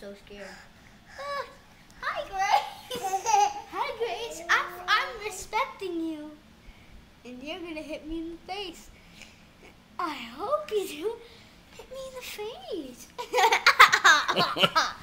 so scared. Uh, hi, Grace. hi, Grace. I'm, I'm respecting you. And you're going to hit me in the face. I hope you do. Hit me in the face.